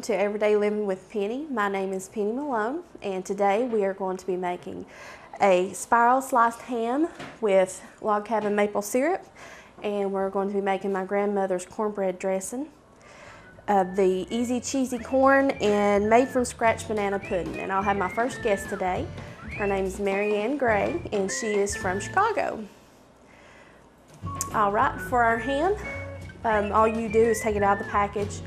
welcome to Everyday Living with Penny. My name is Penny Malone, and today we are going to be making a spiral sliced ham with log cabin maple syrup, and we're going to be making my grandmother's cornbread dressing, uh, the easy cheesy corn, and made from scratch banana pudding. And I'll have my first guest today. Her name is Mary Ann Gray, and she is from Chicago. All right, for our ham, um, all you do is take it out of the package,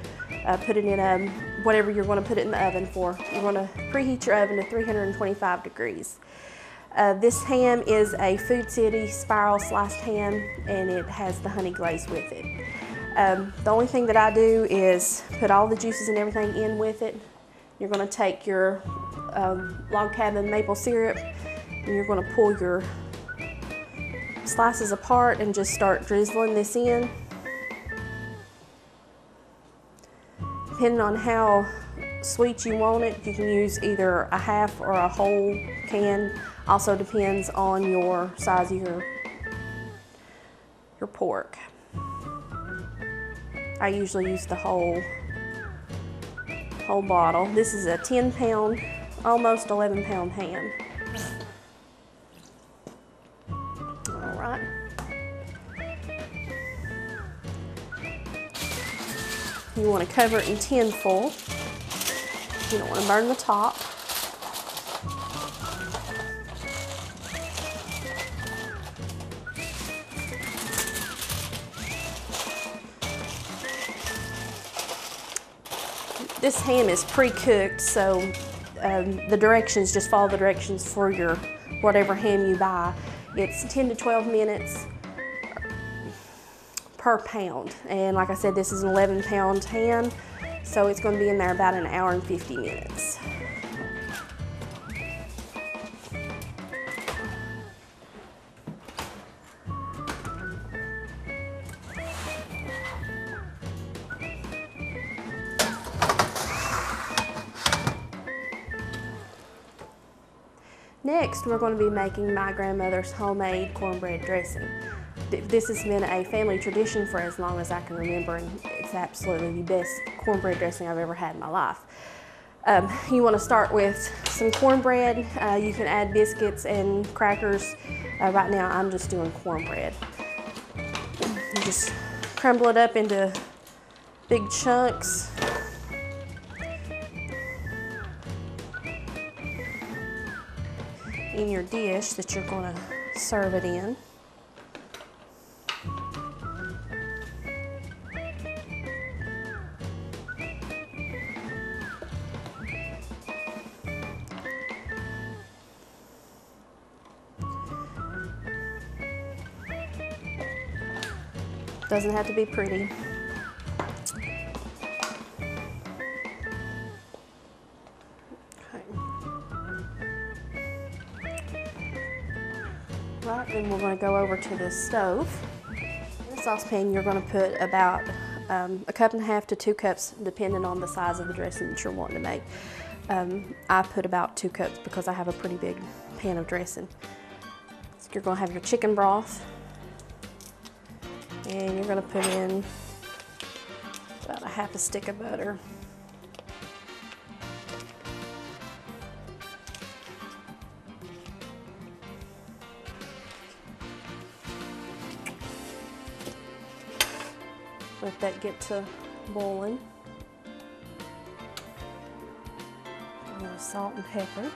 uh, put it in a, whatever you're going to put it in the oven for. You're going to preheat your oven to 325 degrees. Uh, this ham is a Food City spiral sliced ham and it has the honey glaze with it. Um, the only thing that I do is put all the juices and everything in with it. You're going to take your um, log cabin maple syrup and you're going to pull your slices apart and just start drizzling this in. Depending on how sweet you want it, you can use either a half or a whole can. Also depends on your size of your, your pork. I usually use the whole, whole bottle. This is a 10 pound, almost 11 pound ham. You want to cover it in tin foil. You don't want to burn the top. This ham is pre-cooked, so um, the directions, just follow the directions for your whatever ham you buy. It's 10 to 12 minutes per pound. And like I said, this is an 11 pound ham, so it's gonna be in there about an hour and 50 minutes. Next, we're going to be making my grandmother's homemade cornbread dressing. This has been a family tradition for as long as I can remember, and it's absolutely the best cornbread dressing I've ever had in my life. Um, you want to start with some cornbread. Uh, you can add biscuits and crackers. Uh, right now, I'm just doing cornbread. You just crumble it up into big chunks. in your dish that you're going to serve it in. Doesn't have to be pretty. Right, then we're going to go over to the stove. In the saucepan, you're going to put about um, a cup and a half to two cups, depending on the size of the dressing that you're wanting to make. Um, I put about two cups because I have a pretty big pan of dressing. So you're going to have your chicken broth, and you're to put in about a half a stick of butter. Let that get to boiling. A little salt and pepper.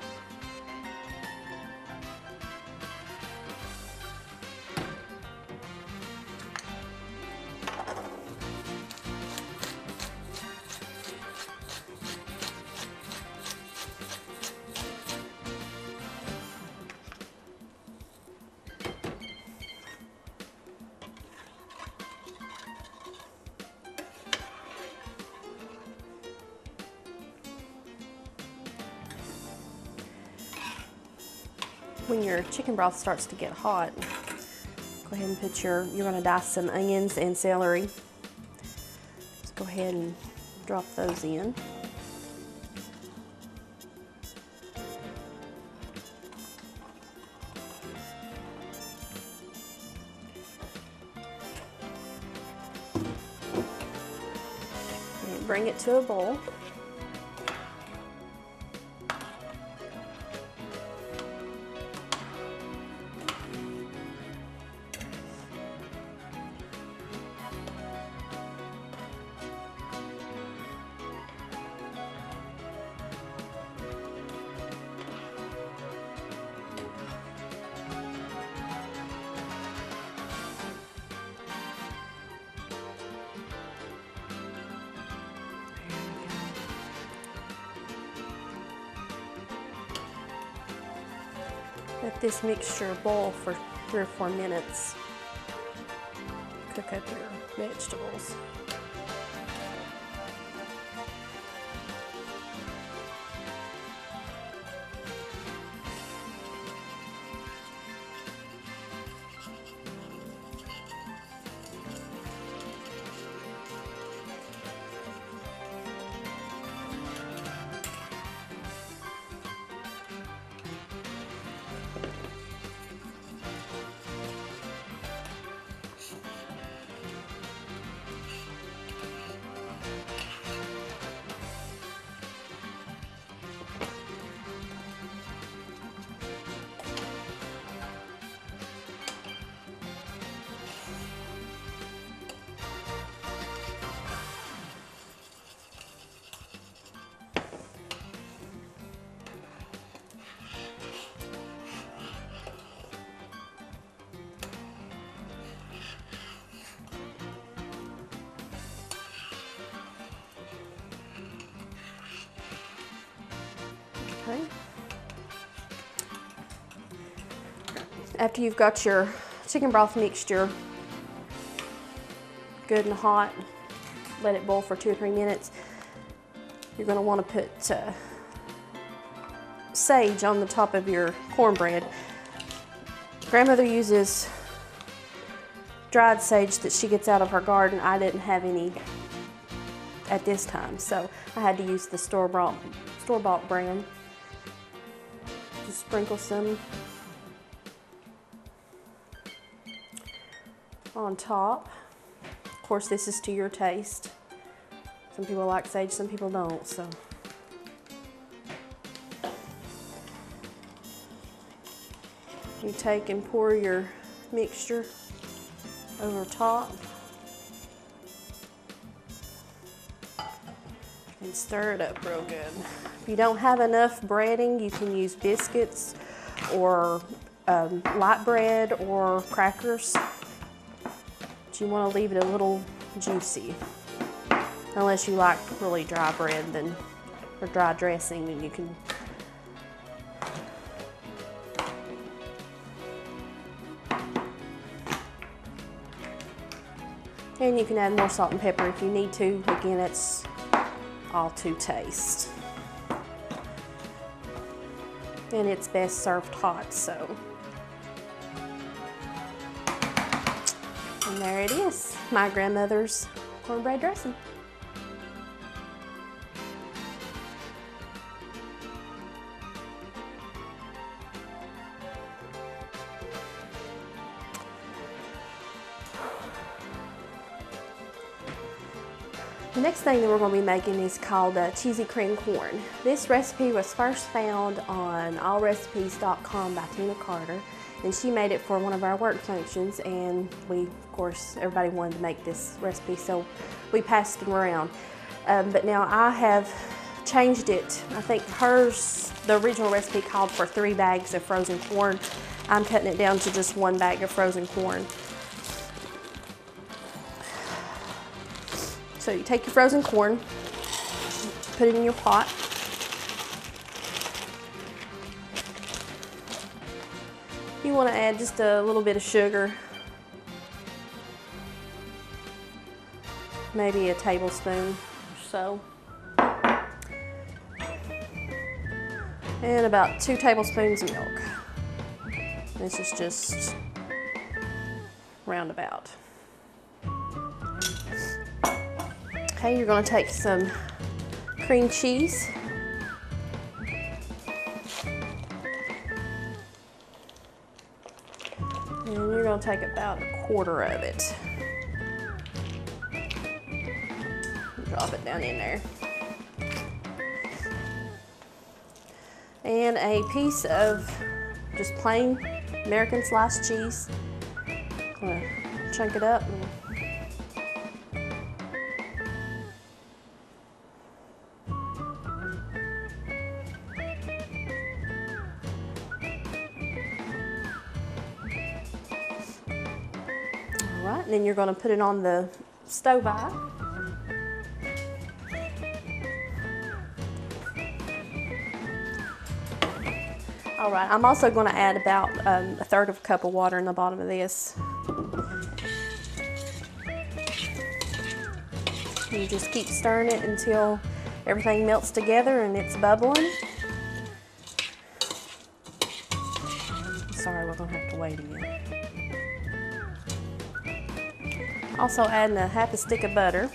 When your chicken broth starts to get hot, go ahead and put your, you're gonna dice some onions and celery. Just go ahead and drop those in. Bring it to a boil. Let this mixture boil for three or four minutes. Cook up your vegetables. Okay. After you've got your chicken broth mixture good and hot, let it boil for two or three minutes. You're going to want to put uh, sage on the top of your cornbread. Grandmother uses dried sage that she gets out of her garden. I didn't have any at this time, so I had to use the store-bought store-bought brand. Sprinkle some on top. Of course, this is to your taste. Some people like sage, some people don't, so. You take and pour your mixture over top. And stir it up real good. If you don't have enough breading, you can use biscuits or um, light bread or crackers. But you want to leave it a little juicy. Unless you like really dry bread, then or dry dressing, then you can And you can add more salt and pepper if you need to. Again, it's all to taste. And it's best served hot, so. And there it is, my grandmother's cornbread dressing. Thing that we're going to be making is called uh, cheesy cream corn. This recipe was first found on allrecipes.com by Tina Carter and she made it for one of our work functions and we, of course, everybody wanted to make this recipe so we passed them around. Um, but now I have changed it. I think hers, the original recipe called for three bags of frozen corn. I'm cutting it down to just one bag of frozen corn. So you take your frozen corn, put it in your pot. You want to add just a little bit of sugar, maybe a tablespoon or so. And about two tablespoons of milk. This is just roundabout. Okay, you're gonna take some cream cheese. And you're gonna take about a quarter of it. Drop it down in there. And a piece of just plain American sliced cheese. Gonna chunk it up going to put it on the stove eye. All right, I'm also going to add about um, a third of a cup of water in the bottom of this. You just keep stirring it until everything melts together and it's bubbling. Also adding a half a stick of butter.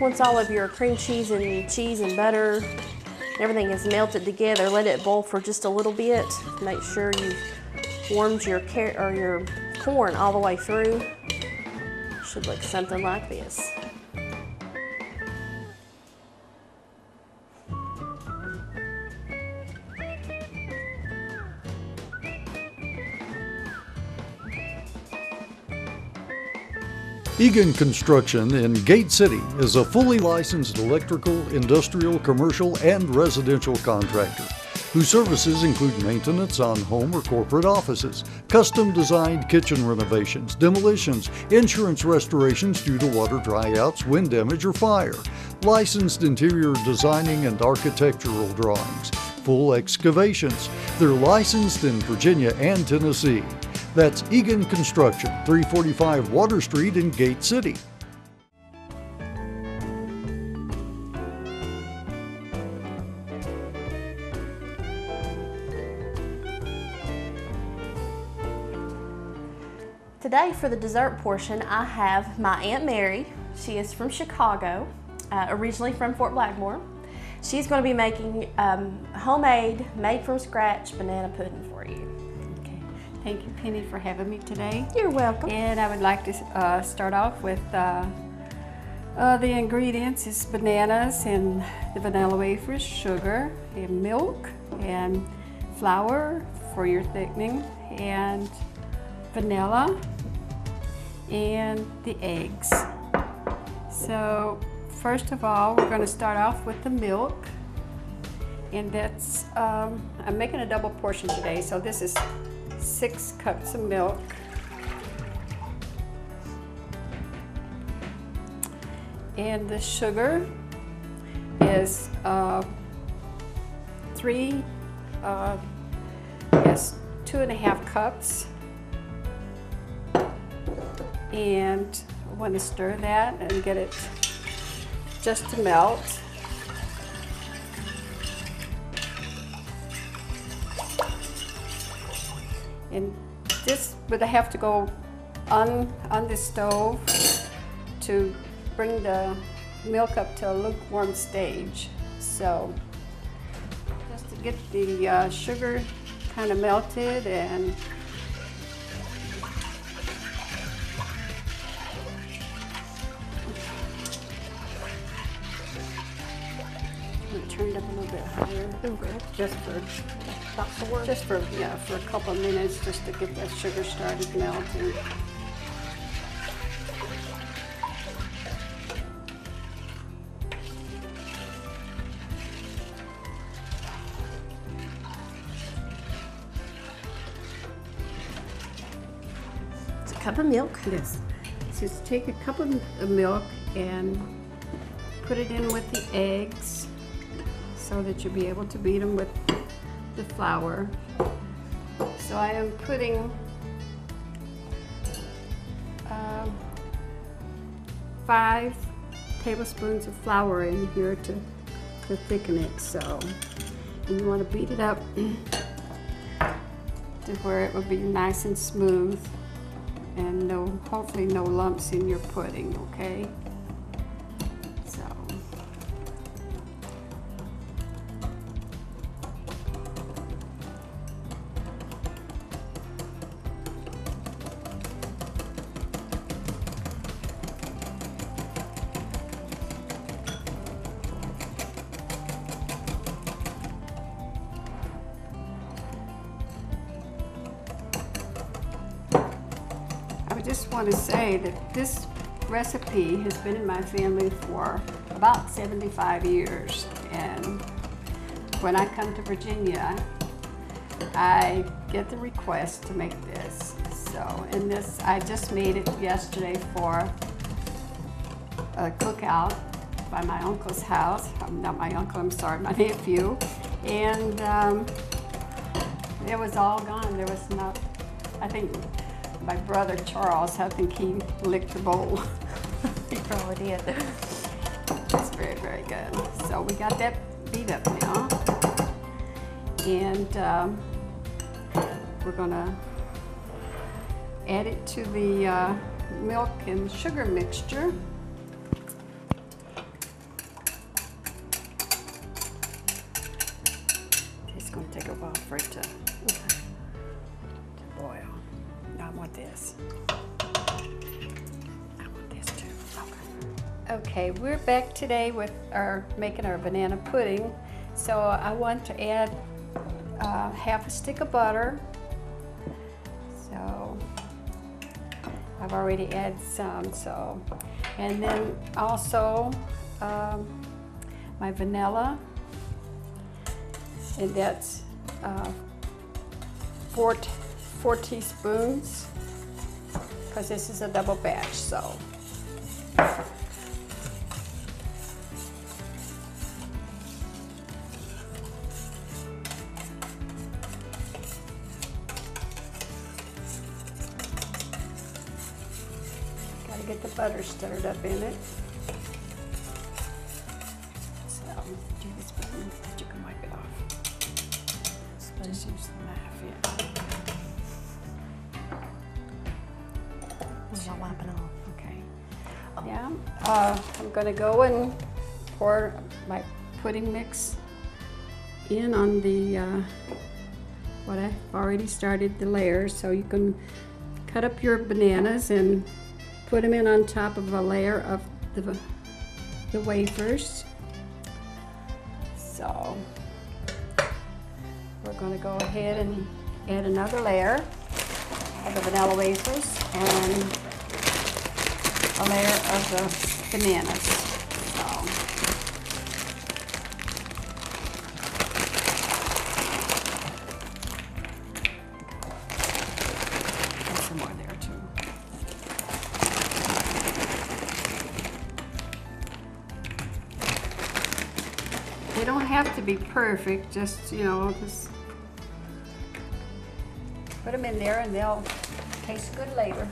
Once all of your cream cheese and cheese and butter, everything is melted together, let it boil for just a little bit. Make sure you warmed your or your corn all the way through. Should look something like this. Egan Construction in Gate City is a fully licensed electrical, industrial, commercial, and residential contractor whose services include maintenance on home or corporate offices, custom designed kitchen renovations, demolitions, insurance restorations due to water dryouts, wind damage, or fire, licensed interior designing and architectural drawings, full excavations. They're licensed in Virginia and Tennessee. That's Egan Construction, 345 Water Street in Gate City. Today, for the dessert portion, I have my Aunt Mary. She is from Chicago, uh, originally from Fort Blackmore. She's going to be making um, homemade, made from scratch banana pudding for you. Thank you, Penny, for having me today. You're welcome. And I would like to uh, start off with uh, uh, the ingredients is bananas and the vanilla wafers, sugar and milk and flour for your thickening and vanilla and the eggs. So first of all, we're going to start off with the milk. And that's, um, I'm making a double portion today, so this is six cups of milk. And the sugar is uh, three, uh, yes, two and a half cups. And I want to stir that and get it just to melt. And this would have to go on, on the stove to bring the milk up to a lukewarm stage. So just to get the uh, sugar kind of melted and Just for just for, yeah, for a couple of minutes, just to get that sugar started melting. It's a cup of milk. Yes. Just take a cup of of milk and put it in with the eggs. So that you'll be able to beat them with the flour. So I am putting um, five tablespoons of flour in here to, to thicken it. So and you want to beat it up to where it will be nice and smooth and no, hopefully no lumps in your pudding, okay? Recipe has been in my family for about 75 years. And when I come to Virginia, I get the request to make this. So, and this, I just made it yesterday for a cookout by my uncle's house. Um, Not my uncle, I'm sorry, my nephew. And um, it was all gone. There was not, I think my brother Charles, I think he licked the bowl. Did. It's very, very good. So we got that beat up now. And um, we're gonna add it to the uh, milk and sugar mixture. It's gonna take a while for it to, to boil. Now I want this. Okay. We're back today with our making our banana pudding. So I want to add uh, half a stick of butter. So I've already added some. So and then also um, my vanilla, and that's uh, four four teaspoons because this is a double batch. So. Got to get the butter stirred up in it. So, do this spoon that you can wipe it off. Just use the knife, yeah. Y'all wiping off. Okay. Yeah, uh, I'm gonna go and pour my pudding mix in on the, uh, what I've already started the layers, so you can cut up your bananas and put them in on top of a layer of the, the wafers. So, we're gonna go ahead and add another layer of the vanilla wafers and a layer of the bananas. Perfect, just, you know, just put them in there and they'll taste good later.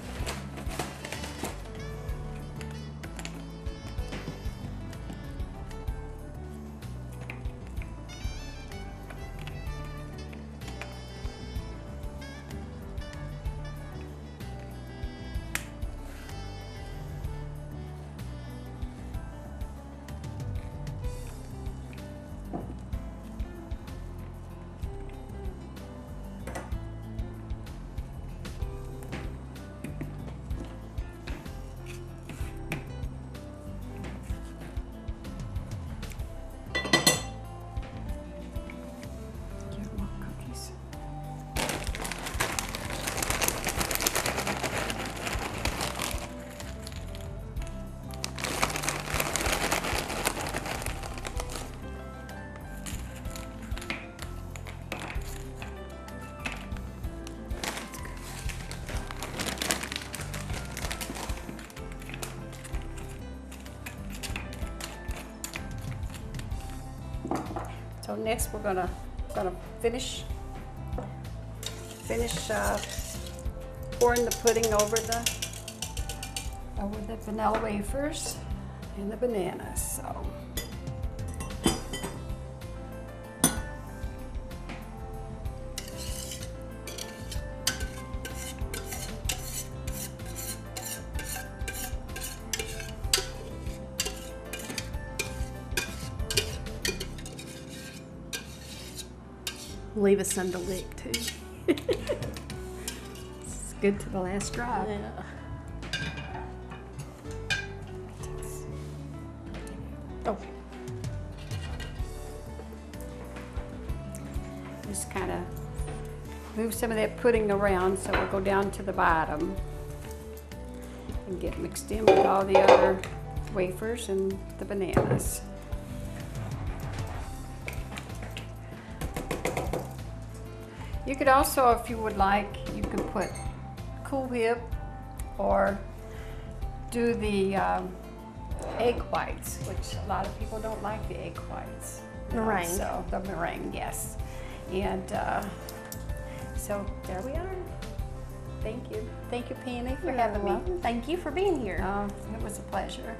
Next we're gonna gonna finish finish uh, pouring the pudding over the over the vanilla wafers and the bananas. So. Leave us some to lick too. It's good to the last drop. Yeah. Oh, Just kind of move some of that pudding around so it'll go down to the bottom and get mixed in with all the other wafers and the bananas. You could also, if you would like, you could put Cool Whip or do the um, egg whites, which a lot of people don't like the egg whites. know, Meringue. So the meringue, yes. And uh, so there we are. Thank you. Thank you, Penny, for having me. me. Thank you for being here. Oh, it was a pleasure.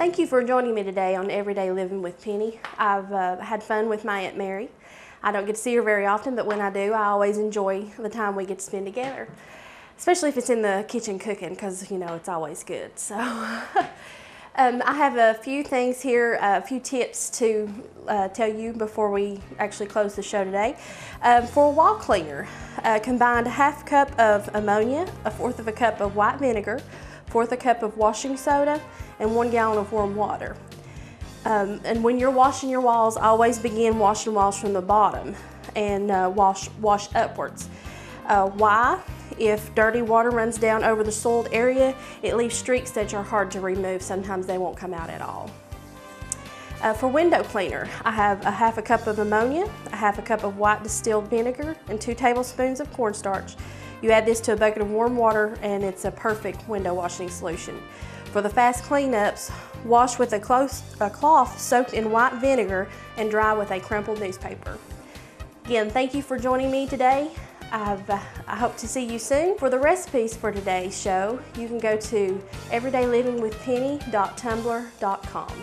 Thank you for joining me today on Everyday Living with Penny. I've uh, had fun with my Aunt Mary. I don't get to see her very often, but when I do, I always enjoy the time we get to spend together, especially if it's in the kitchen cooking, because you know it's always good. So, um, I have a few things here, a few tips to uh, tell you before we actually close the show today. Um, for a wall cleaner, uh, combine a half cup of ammonia, a fourth of a cup of white vinegar, fourth a cup of washing soda, and one gallon of warm water. Um, and when you're washing your walls, always begin washing walls from the bottom and uh, wash wash upwards. Uh, why? If dirty water runs down over the soiled area, it leaves streaks that are hard to remove. Sometimes they won't come out at all. Uh, for window cleaner, I have a half a cup of ammonia, a half a cup of white distilled vinegar, and two tablespoons of cornstarch. You add this to a bucket of warm water and it's a perfect window washing solution. For the fast cleanups, wash with a cloth, a cloth soaked in white vinegar and dry with a crumpled newspaper. Again, thank you for joining me today. I've, I hope to see you soon. For the recipes for today's show, you can go to everydaylivingwithpenny.tumblr.com.